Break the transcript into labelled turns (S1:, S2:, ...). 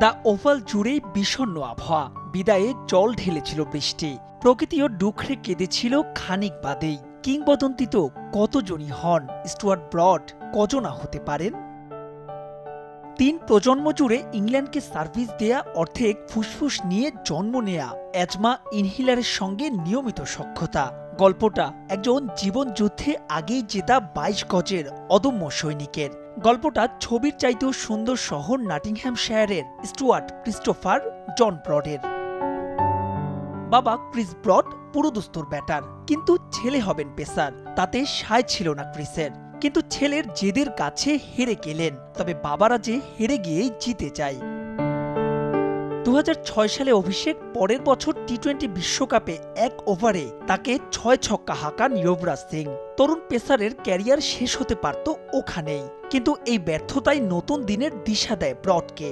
S1: The oval জুড়েই বিষণ্ন আবহাওয়া। বিদায়ে জল ঢেলেছিল বৃষ্টি। প্রকৃতিও ডুখরে কেঁদেছিল খানিক বাদেই। কিংবদন্তি তো কতজনই হন, স্টুয়ার্ট ব্রড কজনা হতে পারেন? তিন প্রজন্ম জুড়ে ইংল্যান্ডকে সার্ভিস দেয়া, অর্ধেক ফুসফুস নিয়ে জন্ম নেয়া, অ্যাজমা ইনহিলারের সঙ্গে নিয়মিত সক্ষতা গল্পটা একজন জীবন যুদ্ধে আগেই জেতা বাইশ গজের অদম্য সৈনিকের। গল্পটা ছবির চাইতেও সুন্দর শহর নাটিংহ্যাম নাটিংহ্যামশায়ারের স্টুয়ার্ট ক্রিস্টোফার জন ব্রডের। বাবা ক্রিস ব্রড পুরোদস্তুর ব্যাটার, কিন্তু ছেলে হবেন পেসার, তাতে সায় ছিল না ক্রিসের। কিন্তু ছেলের জেদের কাছে হেরে গেলেন, তবে বাবারা যে হেরে গিয়েই জিতে যায়। দু হাজার ছয় সালে অভিষেক পরের বছর টি টোয়েন্টি বিশ্বকাপে এক ওভারে তাকে ছয় ছক্কা হাঁকান যুবরাজ সিং। তরুণ পেসারের ক্যারিয়ার শেষ হতে পারত ওখানেই, কিন্তু এই ব্যর্থতাই নতুন দিনের দিশা দেয় ব্রডকে।